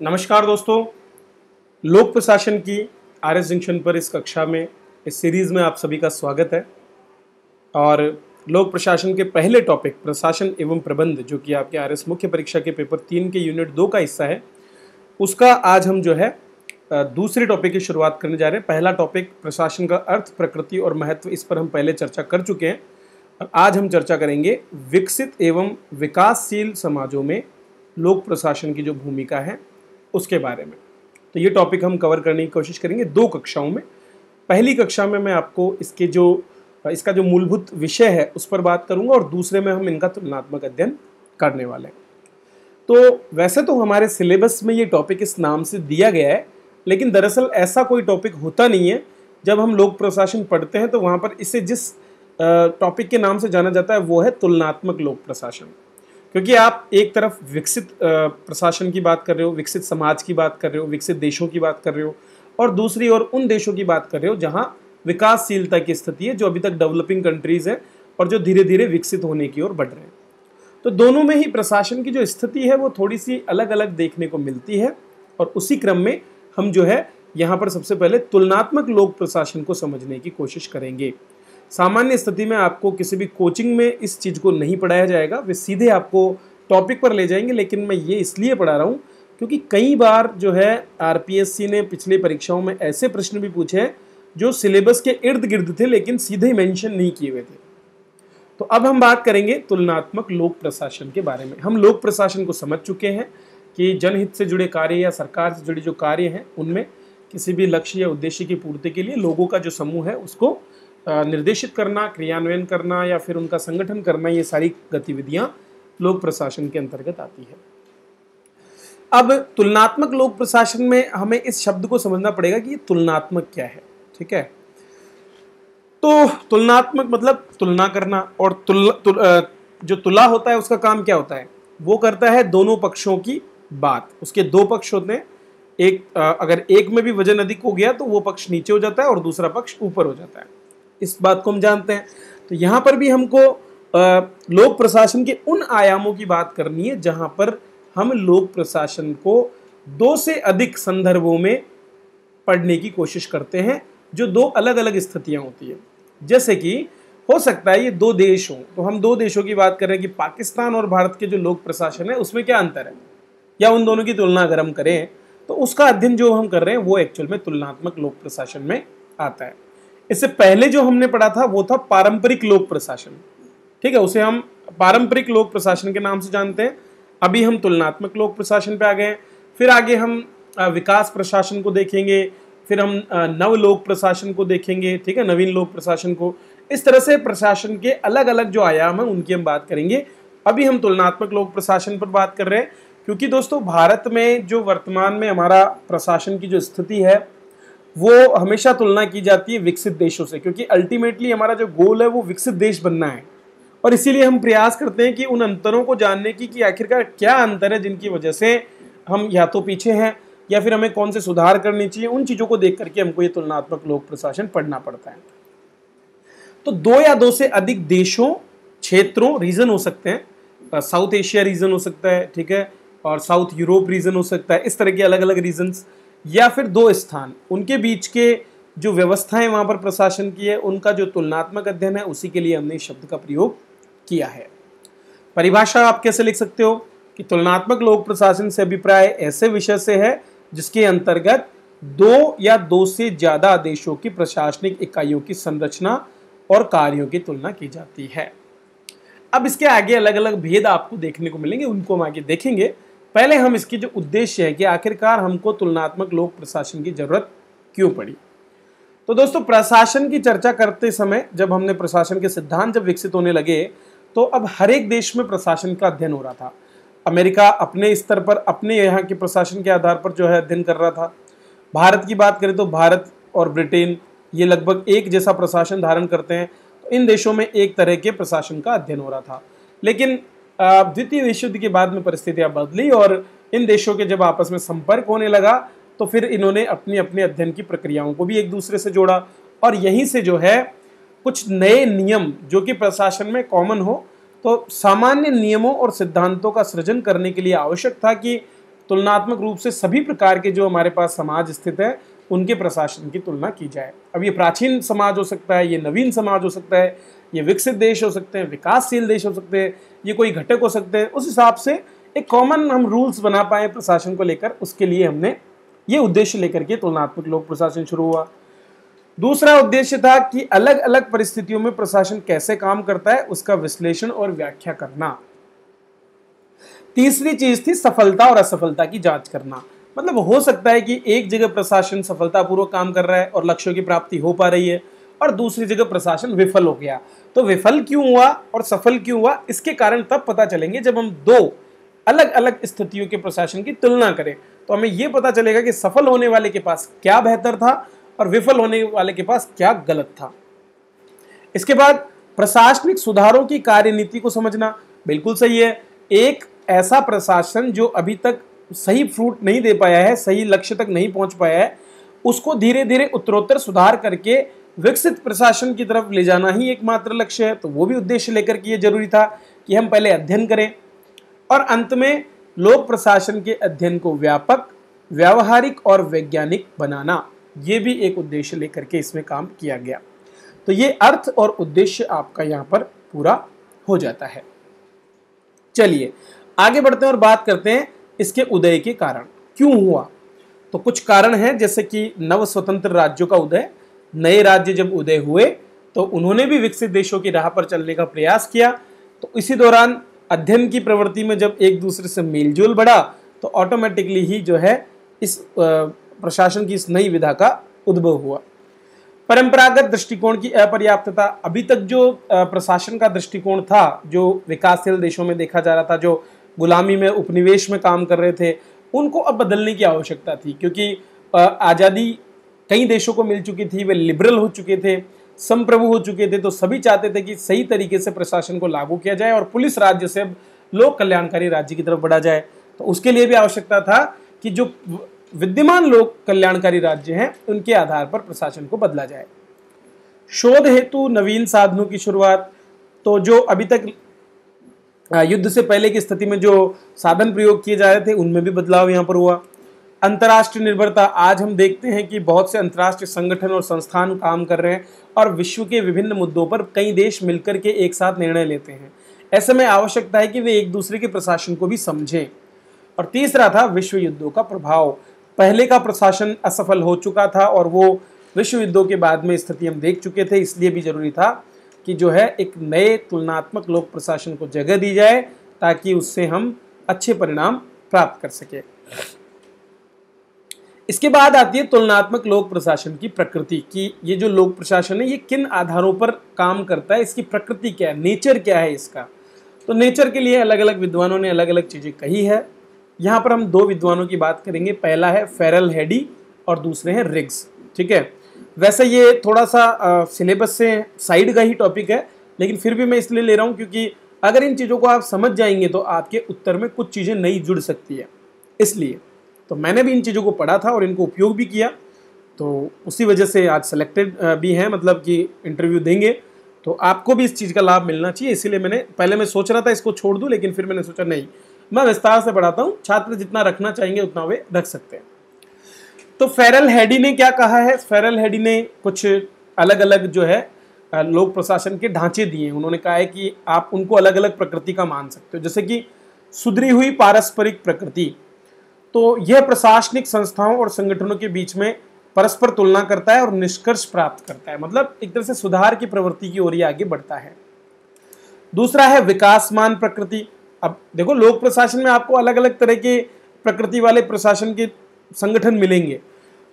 नमस्कार दोस्तों। लोक प्रशासन की आर एस जंक्शन पर इस कक्षा में, इस सीरीज़ में आप सभी का स्वागत है। और लोक प्रशासन के पहले टॉपिक प्रशासन एवं प्रबंध, जो कि आपके आर एस मुख्य परीक्षा के पेपर तीन के यूनिट दो का हिस्सा है, उसका आज हम जो है दूसरे टॉपिक की शुरुआत करने जा रहे हैं। पहला टॉपिक प्रशासन का अर्थ, प्रकृति और महत्व, इस पर हम पहले चर्चा कर चुके हैं। और आज हम चर्चा करेंगे विकसित एवं विकासशील समाजों में लोक प्रशासन की जो भूमिका है उसके बारे में। तो ये टॉपिक हम कवर करने की कोशिश करेंगे दो कक्षाओं में। पहली कक्षा में मैं आपको इसके जो, इसका जो मूलभूत विषय है उस पर बात करूँगा और दूसरे में हम इनका तुलनात्मक अध्ययन करने वाले हैं। तो वैसे तो हमारे सिलेबस में ये टॉपिक इस नाम से दिया गया है, लेकिन दरअसल ऐसा कोई टॉपिक होता नहीं है। जब हम लोक प्रशासन पढ़ते हैं तो वहाँ पर इसे जिस टॉपिक के नाम से जाना जाता है वो है तुलनात्मक लोक प्रशासन। क्योंकि आप एक तरफ़ विकसित प्रशासन की बात कर रहे हो, विकसित समाज की बात कर रहे हो, विकसित देशों की बात कर रहे हो, और दूसरी ओर उन देशों की बात कर रहे हो जहाँ विकासशीलता की स्थिति है, जो अभी तक डेवलपिंग कंट्रीज़ हैं और जो धीरे धीरे विकसित होने की ओर बढ़ रहे हैं। तो दोनों में ही प्रशासन की जो स्थिति है, वो थोड़ी सी अलग अलग देखने को मिलती है, और उसी क्रम में हम जो है, यहाँ पर सबसे पहले तुलनात्मक लोक प्रशासन को समझने की कोशिश करेंगे। सामान्य स्थिति में आपको किसी भी कोचिंग में इस चीज़ को नहीं पढ़ाया जाएगा। वे सीधे आपको टॉपिक पर ले जाएँगे, लेकिन मैं ये इसलिए पढ़ा रहा हूँ क्योंकि कई बार जो है आरपीएससी ने पिछली परीक्षाओं में ऐसे प्रश्न भी पूछे हैं जो सिलेबस के इर्द गिर्द थे, लेकिन सीधे मेंशन नहीं किए हुए थे। तो अब हम बात करेंगे तुलनात्मक लोक प्रशासन के बारे में। हम लोक प्रशासन को समझ चुके हैं कि जनहित से जुड़े कार्य या सरकार से जुड़े जो कार्य हैं, उनमें किसी भी लक्ष्य या उद्देश्य की पूर्ति के लिए लोगों का जो समूह है, उसको निर्देशित करना क्रियान्वयन करना या फिर उनका संगठन करना ये सारी गतिविधियाँ लोक प्रशासन के अंतर्गत आती है। अब तुलनात्मक लोक प्रशासन में हमें इस शब्द को समझना पड़ेगा कि ये तुलनात्मक क्या है ठीक है? तो तुलनात्मक मतलब तुलना करना और तुल, तुल, जो तुला होता है उसका काम क्या होता है? वो करता है दोनों पक्षों की बात। उसके दो पक्ष होते हैं एक अगर एक में भी वज़न अधिक हो गया तो वो पक्ष नीचे हो जाता है और दूसरा पक्ष ऊपर हो जाता है। इस बात को हम जानते हैं। तो यहाँ पर भी हमको लोक प्रशासन के उन आयामों की बात करनी है, जहाँ पर हम लोक प्रशासन को दो से अधिक संदर्भों में पढ़ने की कोशिश करते हैं, जो दो अलग अलग स्थितियाँ होती है। जैसे कि हो सकता है ये दो देश हों तो हम दो देशों की बात करें कि पाकिस्तान और भारत के जो लोक प्रशासन है, उसमें क्या अंतर है? या उन दोनों की तुलना अगर हम करें तो उसका अध्ययन जो हम कर रहे हैं, वो एक्चुअल में तुलनात्मक लोक प्रशासन में आता है। इससे पहले जो हमने पढ़ा था, वो था पारंपरिक लोक प्रशासन। ठीक है, उसे हम पारंपरिक लोक प्रशासन के नाम से जानते हैं। अभी हम तुलनात्मक लोक प्रशासन पे आ गए फिर आगे हम विकास प्रशासन को देखेंगे। फिर हम नव लोक प्रशासन को देखेंगे। ठीक है, नवीन लोक प्रशासन को। इस तरह से प्रशासन के अलग अलग जो आयाम हैं, उनकी हम बात करेंगे। अभी हम तुलनात्मक लोक प्रशासन पर बात कर रहे हैं। क्योंकि दोस्तों, भारत में जो वर्तमान में हमारा प्रशासन की जो स्थिति है वो हमेशा तुलना की जाती है विकसित देशों से, क्योंकि अल्टीमेटली हमारा जो गोल है वो विकसित देश बनना है। और इसीलिए हम प्रयास करते हैं कि उन अंतरों को जानने की कि आखिरकार क्या अंतर है जिनकी वजह से हम या तो पीछे हैं या फिर हमें कौन से सुधार करनी चाहिए, उन चीज़ों को देख करके हमको ये तुलनात्मक लोक प्रशासन पढ़ना पड़ता है। तो दो या दो से अधिक देशों, क्षेत्रों रीजन हो सकते हैं। साउथ एशिया रीजन हो सकता है, ठीक है? और साउथ यूरोप रीजन हो सकता है। इस तरह के अलग अलग रीजन्स या फिर दो स्थान। उनके बीच के जो व्यवस्थाएँ वहाँ पर प्रशासन की है, उनका जो तुलनात्मक अध्ययन है, उसी के लिए हमने शब्द का प्रयोग किया है। परिभाषा आप कैसे लिख सकते हो? कि तुलनात्मक लोक प्रशासन से अभिप्राय ऐसे विषय से है, जिसके अंतर्गत दो या दो से ज़्यादा देशों की प्रशासनिक इकाइयों की संरचना और कार्यों की तुलना की जाती है। अब इसके आगे अलग अलग भेद आपको देखने को मिलेंगे, उनको हम आगे देखेंगे। पहले हम इसकी जो उद्देश्य है कि आखिरकार हमको तुलनात्मक लोक प्रशासन की ज़रूरत क्यों पड़ी? तो दोस्तों, प्रशासन की चर्चा करते समय जब हमने प्रशासन के सिद्धांत जब विकसित होने लगे तो अब हर एक देश में प्रशासन का अध्ययन हो रहा था। अमेरिका अपने स्तर पर, अपने यहाँ के प्रशासन के आधार पर जो है अध्ययन कर रहा था। भारत की बात करें तो भारत और ब्रिटेन, ये लगभग एक जैसा प्रशासन धारण करते हैं। तो इन देशों में एक तरह के प्रशासन का अध्ययन हो रहा था। लेकिन द्वितीय विश्व युद्ध के बाद में परिस्थितियाँ बदली और इन देशों के जब आपस में संपर्क होने लगा तो फिर इन्होंने अपनी अपने अध्ययन की प्रक्रियाओं को भी एक दूसरे से जोड़ा। और यहीं से जो है, कुछ नए नियम जो कि प्रशासन में कॉमन हो तो सामान्य नियमों और सिद्धांतों का सृजन करने के लिए आवश्यक था कि तुलनात्मक रूप से सभी प्रकार के जो हमारे पास समाज स्थित है, उनके प्रशासन की तुलना की जाए। अब ये प्राचीन समाज हो सकता है, ये नवीन समाज हो सकता है ये विकसित देश हो सकते हैं, विकासशील देश हो सकते हैं, ये कोई घटक हो सकते हैं, उस हिसाब से एक कॉमन हम रूल्स बना पाए प्रशासन को लेकर, उसके लिए हमने ये उद्देश्य लेकर के तुलनात्मक लोक प्रशासन शुरू हुआ। दूसरा उद्देश्य था कि अलग अलग परिस्थितियों में प्रशासन कैसे काम करता है, उसका विश्लेषण और व्याख्या करना। तीसरी चीज़ थी सफलता और असफलता की जाँच करना। मतलब हो सकता है कि एक जगह प्रशासन सफलतापूर्वक काम कर रहा है और लक्ष्यों की प्राप्ति हो पा रही है और दूसरी जगह प्रशासन विफल हो गया। तो विफल क्यों हुआ और सफल क्यों हुआ, इसके कारण तब पता चलेंगे जब हम दो अलग अलग स्थितियों के प्रशासन की तुलना करें। तो हमें यह पता चलेगा कि सफल होने वाले के पास क्या बेहतर था और विफल होने वाले के पास क्या गलत था। इसके बाद प्रशासनिक सुधारों की कार्यनीति को समझना बिल्कुल सही है। एक ऐसा प्रशासन जो अभी तक सही फ्रूट नहीं दे पाया है, सही लक्ष्य तक नहीं पहुँच पाया है, उसको धीरे धीरे उत्तरोत्तर सुधार करके विकसित प्रशासन की तरफ़ ले जाना ही एकमात्र लक्ष्य है। तो वो भी उद्देश्य लेकर के ये ज़रूरी था कि हम पहले अध्ययन करें और अंत में लोक प्रशासन के अध्ययन को व्यापक, व्यावहारिक और वैज्ञानिक बनाना। ये भी एक उद्देश्य लेकर के इसमें काम किया गया। तो ये अर्थ और उद्देश्य आपका यहाँ पर पूरा हो जाता है। चलिए, आगे बढ़ते हैं और बात करते हैं इसके उदय के कारण। क्यों हुआ? तो कुछ कारण हैं, जैसे कि नव स्वतंत्र राज्यों का उदय नए राज्य जब उदय हुए तो उन्होंने भी विकसित देशों की राह पर चलने का प्रयास किया। तो इसी दौरान अध्ययन की प्रवृत्ति में जब एक दूसरे से मेलजोल बढ़ा तो ऑटोमेटिकली ही जो है इस प्रशासन की इस नई विधा का उद्भव हुआ। परंपरागत दृष्टिकोण की अपर्याप्तता, अभी तक जो प्रशासन का दृष्टिकोण था, जो विकासशील देशों में देखा जा रहा था, जो गुलामी में, उपनिवेश में काम कर रहे थे, उनको अब बदलने की आवश्यकता थी, क्योंकि आज़ादी कई देशों को मिल चुकी थी, वे लिबरल हो चुके थे संप्रभु हो चुके थे तो सभी चाहते थे कि सही तरीके से प्रशासन को लागू किया जाए और पुलिस राज्य से लोक कल्याणकारी राज्य की तरफ़ बढ़ा जाए। तो उसके लिए भी आवश्यकता था कि जो विद्यमान लोक कल्याणकारी राज्य हैं, उनके आधार पर प्रशासन को बदला जाए। शोध हेतु नवीन साधनों की शुरुआत तो जो अभी तक युद्ध से पहले की स्थिति में जो साधन प्रयोग किए जा रहे थे, उनमें भी बदलाव यहाँ पर हुआ। अंतर्राष्ट्रीय निर्भरता, आज हम देखते हैं कि बहुत से अंतर्राष्ट्रीय संगठन और संस्थान काम कर रहे हैं और विश्व के विभिन्न मुद्दों पर कई देश मिलकर के एक साथ निर्णय लेते हैं। ऐसे में आवश्यकता है कि वे एक दूसरे के प्रशासन को भी समझें। और तीसरा था विश्व युद्धों का प्रभाव। पहले का प्रशासन असफल हो चुका था और वो विश्व युद्धों के बाद में स्थिति हम देख चुके थे, इसलिए भी ज़रूरी था कि जो है एक नए तुलनात्मक लोक प्रशासन को जगह दी जाए ताकि उससे हम अच्छे परिणाम प्राप्त कर सके। इसके बाद आती है तुलनात्मक लोक प्रशासन की प्रकृति, की ये जो लोक प्रशासन है, ये किन आधारों पर काम करता है, इसकी प्रकृति क्या है, नेचर क्या है इसका? तो नेचर के लिए अलग अलग विद्वानों ने अलग अलग चीज़ें कही है। यहाँ पर हम दो विद्वानों की बात करेंगे, पहला है फेरल हेडी और दूसरे हैं रिग्स, ठीक है? वैसे ये थोड़ा सा सिलेबस से साइड का ही टॉपिक है, लेकिन फिर भी मैं इसलिए ले रहा हूँ क्योंकि अगर इन चीज़ों को आप समझ जाएँगे तो आपके उत्तर में कुछ चीज़ें नई जुड़ सकती है, इसलिए। तो मैंने भी इन चीज़ों को पढ़ा था और इनको उपयोग भी किया। तो उसी वजह से आज सेलेक्टेड भी हैं मतलब कि इंटरव्यू देंगे। तो आपको भी इस चीज़ का लाभ मिलना चाहिए, इसीलिए मैंने, पहले मैं सोच रहा था इसको छोड़ दूँ, लेकिन फिर मैंने सोचा नहीं। मैं विस्तार से पढ़ाता हूँ, छात्र जितना रखना चाहेंगे उतना वे रख सकते हैं। तो फेरल हेडी ने क्या कहा है? फेरल हेडी ने कुछ अलग अलग जो है लोक प्रशासन के ढांचे दिए। हैं उन्होंने कहा है कि आप उनको अलग अलग प्रकृति का मान सकते हो। जैसे कि सुधरी हुई पारस्परिक प्रकृति तो यह प्रशासनिक संस्थाओं और संगठनों के बीच में परस्पर तुलना करता है और निष्कर्ष प्राप्त करता है। मतलब एक तरह से सुधार की प्रवृत्ति की ओर ही आगे बढ़ता है। दूसरा है विकासमान प्रकृति। अब देखो, लोक प्रशासन में आपको अलग अलग तरह के प्रकृति वाले प्रशासन के संगठन मिलेंगे।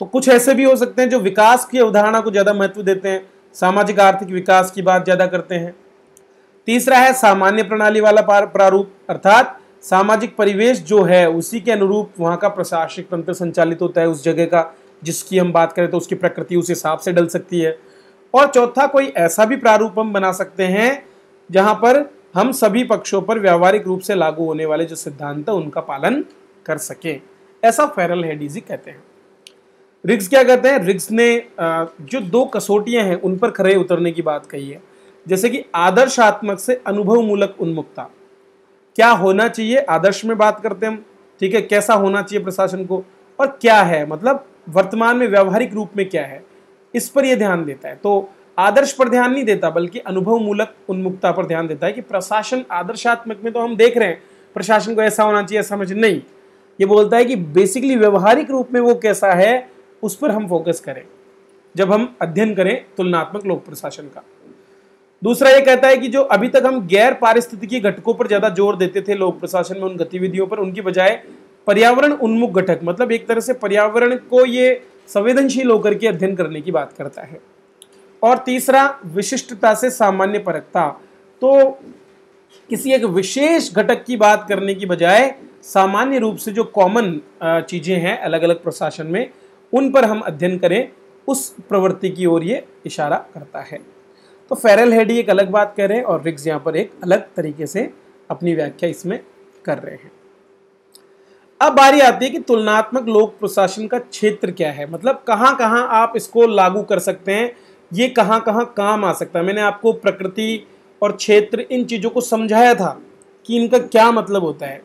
तो कुछ ऐसे भी हो सकते हैं जो विकास की अवधारणा को ज़्यादा महत्व देते हैं। सामाजिक आर्थिक विकास की बात ज़्यादा करते हैं। तीसरा है सामान्य प्रणाली वाला प्रारूप, अर्थात सामाजिक परिवेश जो है, उसी के अनुरूप वहाँ का प्रशासनिक तंत्र संचालित होता है उस जगह का, जिसकी हम बात करें तो उसकी प्रकृति उस हिसाब से डल सकती है। और चौथा, कोई ऐसा भी प्रारूप हम बना सकते हैं, जहाँ पर हम सभी पक्षों पर व्यावहारिक रूप से लागू होने वाले जो सिद्धांत है, उनका पालन कर सके। ऐसा फेरल हेडीजी कहते हैं। रिग्स क्या कहते हैं? रिग्स ने जो दो कसौटियाँ हैं, उन पर खड़े उतरने की बात कही है। जैसे कि आदर्शात्मक से अनुभव मूलक उन्मुक्ता। क्या होना चाहिए? आदर्श में बात करते हैं हम, ठीक है? कैसा होना चाहिए प्रशासन को? और क्या है? मतलब वर्तमान में व्यवहारिक रूप में क्या है? इस पर यह ध्यान देता है। तो आदर्श पर ध्यान नहीं देता, बल्कि अनुभव मूलक उन्मुक्ता पर ध्यान देता है कि प्रशासन आदर्शात्मक में तो हम देख रहे हैं, प्रशासन को ऐसा होना चाहिए, ऐसा नहीं, ये बोलता है कि बेसिकली व्यवहारिक रूप में वो कैसा है, उस पर हम फोकस करें। जब हम अध्ययन करें तुलनात्मक लोक प्रशासन का। दूसरा ये कहता है कि जो अभी तक हम गैर पारिस्थितिकी घटकों पर ज़्यादा ज़ोर देते थे लोक प्रशासन में उन गतिविधियों पर, उनकी बजाय पर्यावरण उन्मुख घटक मतलब एक तरह से पर्यावरण को ये संवेदनशील होकर के अध्ययन करने की बात करता है। और तीसरा, विशिष्टता से सामान्य परकता तो किसी एक विशेष घटक की बात करने की बजाय सामान्य रूप से जो कॉमन चीज़ें हैं अलग अलग प्रशासन में, उन पर हम अध्ययन करें, उस प्रवृत्ति की ओर ये इशारा करता है। तो फेरल हेडी एक अलग बात कर रहे हैं और रिक्स यहाँ पर एक अलग तरीके से अपनी व्याख्या इसमें कर रहे हैं। अब बारी आती है कि तुलनात्मक लोक प्रशासन का क्षेत्र क्या है। मतलब कहाँ कहाँ आप इसको लागू कर सकते हैं, ये कहाँ कहाँ काम आ सकता है। मैंने आपको प्रकृति और क्षेत्र इन चीज़ों को समझाया था कि इनका क्या मतलब होता है,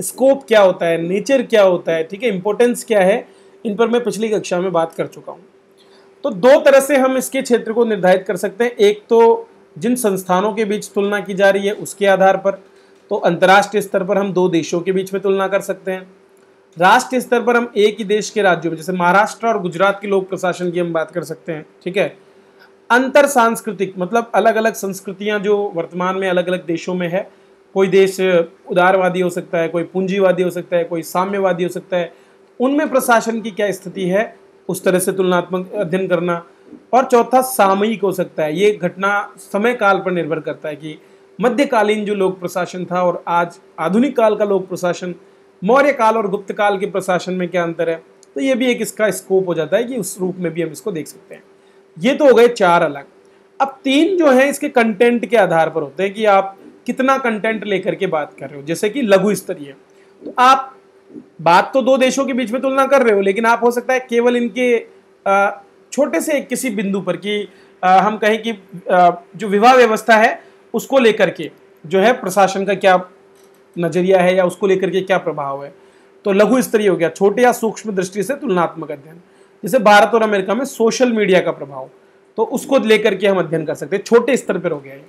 स्कोप क्या होता है, नेचर क्या होता है, ठीक है इंपॉर्टेंस क्या है, इन पर मैं पिछली कक्षा में बात कर चुका हूँ। तो दो तरह से हम इसके क्षेत्र को निर्धारित कर सकते हैं। एक तो जिन संस्थानों के बीच तुलना की जा रही है, उसके आधार पर। तो अंतर्राष्ट्रीय स्तर पर हम दो देशों के बीच में तुलना कर सकते हैं। राष्ट्रीय स्तर पर हम एक ही देश के राज्यों में, जैसे महाराष्ट्र और गुजरात के लोक प्रशासन की हम बात कर सकते हैं, ठीक है? अंतर सांस्कृतिक मतलब अलग अलग संस्कृतियाँ जो वर्तमान में अलग अलग देशों में है। कोई देश उदारवादी हो सकता है, कोई पूंजीवादी हो सकता है, कोई साम्यवादी हो सकता है। उनमें प्रशासन की क्या स्थिति है? उस तरह से तुलनात्मक अध्ययन करना। और चौथा, सामयिक हो सकता है। ये घटना समय काल पर निर्भर करता है कि मध्यकालीन जो लोक प्रशासन था और आज आधुनिक काल का लोक प्रशासन, मौर्य काल और गुप्त काल के प्रशासन में क्या अंतर है? तो ये भी एक इसका स्कोप हो जाता है कि उस रूप में भी हम इसको देख सकते हैं। ये तो हो गए चार अलग। अब तीन जो है, इसके कंटेंट के आधार पर होते हैं कि आप कितना कंटेंट लेकर के बात कर रहे हो। जैसे कि लघु स्तरीय। तो आप बात तो दो देशों के बीच में तुलना कर रहे हो, लेकिन आप हो सकता है केवल इनके छोटे से किसी बिंदु पर कि हम कहें कि जो विवाह व्यवस्था है, उसको लेकर के जो है प्रशासन का क्या नज़रिया है या उसको लेकर के क्या प्रभाव है। तो लघु स्तरीय हो गया, छोटे या सूक्ष्म दृष्टि से तुलनात्मक अध्ययन। जैसे भारत और अमेरिका में सोशल मीडिया का प्रभाव तो उसको लेकर के हम अध्ययन कर सकते हैं। छोटे स्तर पर हो गया है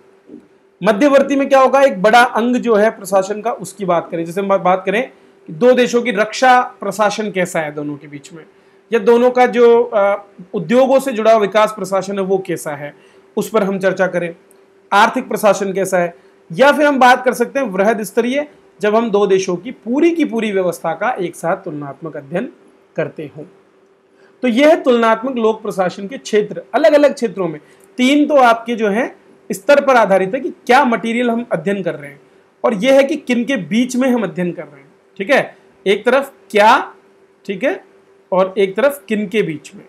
मध्यवर्ती में क्या होगा, एक बड़ा अंग जो है प्रशासन का, उसकी बात करें। जैसे हम बात करें कि दो देशों की रक्षा प्रशासन कैसा है दोनों के बीच में? या दोनों का जो उद्योगों से जुड़ा विकास प्रशासन है वो कैसा है? उस पर हम चर्चा करें। आर्थिक प्रशासन कैसा है? या फिर हम बात कर सकते हैं वृहद स्तरीय, जब हम दो देशों की पूरी की पूरी व्यवस्था का एक साथ तुलनात्मक अध्ययन करते हों। तो यह है तुलनात्मक लोक प्रशासन के क्षेत्र अलग अलग क्षेत्रों में। तीन तो आपके जो है, स्तर पर आधारित है कि क्या मटेरियल हम अध्ययन कर रहे हैं। और यह है कि किन के बीच में हम अध्ययन कर रहे हैं। ठीक है? एक तरफ़ क्या, ठीक है? और एक तरफ़ किन के बीच में?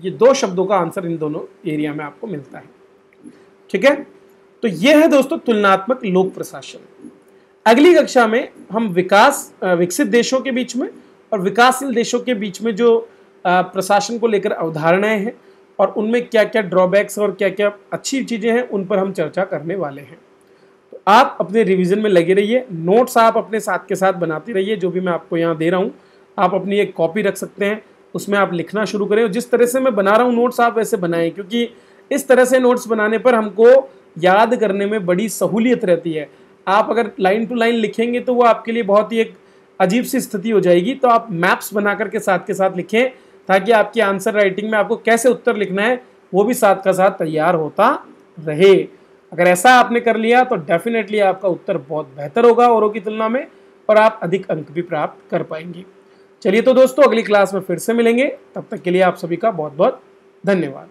ये दो शब्दों का आंसर इन दोनों एरिया में आपको मिलता है। ठीक है? तो यह है दोस्तों तुलनात्मक लोक प्रशासन। अगली कक्षा में हम विकास विकसित देशों के बीच में और विकासशील देशों के बीच में जो प्रशासन को लेकर अवधारणाएँ हैं और उनमें क्या क्या ड्रॉबैक्स और क्या क्या अच्छी चीज़ें हैं, उन पर हम चर्चा करने वाले हैं। आप अपने रिवीजन में लगे रहिए। नोट्स आप अपने साथ के साथ बनाते रहिए, जो भी मैं आपको यहाँ दे रहा हूँ। आप अपनी एक कॉपी रख सकते हैं, उसमें आप लिखना शुरू करें। जिस तरह से मैं बना रहा हूँ नोट्स आप वैसे बनाएँ, क्योंकि इस तरह से नोट्स बनाने पर हमको याद करने में बड़ी सहूलियत रहती है। आप अगर लाइन टू लाइन लिखेंगे तो वो आपके लिए बहुत ही एक अजीब सी स्थिति हो जाएगी। तो आप मैप्स बना करके साथ के साथ लिखें, ताकि आपकी आंसर राइटिंग में आपको कैसे उत्तर लिखना है, वो भी साथ का साथ तैयार होता रहे। अगर ऐसा आपने कर लिया तो डेफिनेटली आपका उत्तर बहुत बेहतर होगा औरों की तुलना में और आप अधिक अंक भी प्राप्त कर पाएँगे। चलिए तो दोस्तों, अगली क्लास में फिर से मिलेंगे। तब तक के लिए आप सभी का बहुत बहुत धन्यवाद।